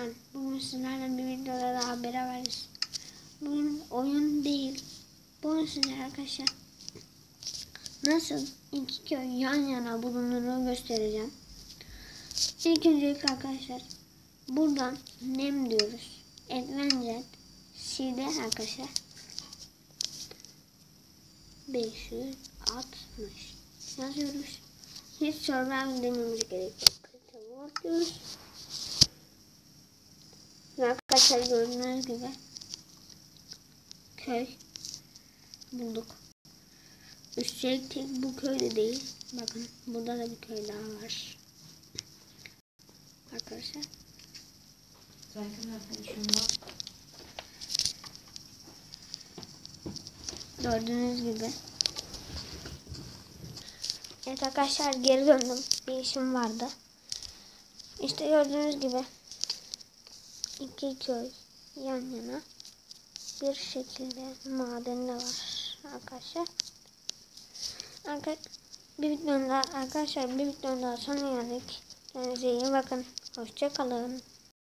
arkadaşlar bugün sizlerle bir videoda daha beraberiz. Bugün oyun değil. Bugün sizlere arkadaşlar nasıl iki köy yan yana bulunduğunu göstereceğim. İlk öncelikle arkadaşlar buradan nem diyoruz. Adventure CD arkadaşlar 560 yazıyoruz. Hiç survival dememize gerek yok. Diyoruz. Ve arkadaşlar gördüğünüz gibi köy bulduk. Üstelik tek bu köyde değil. Bakın burada da bir köy daha var. Arkadaşlar. Gördüğünüz gibi. Evet arkadaşlar geri döndüm. Bir işim vardı. İşte gördüğünüz gibi iki köy yan yana bir şekilde madende var arkadaşlar. Arka, bir videonun daha, arkadaşlar bir videonun daha sonuna geldik. Kendinize iyi bakın. Hoşçakalın.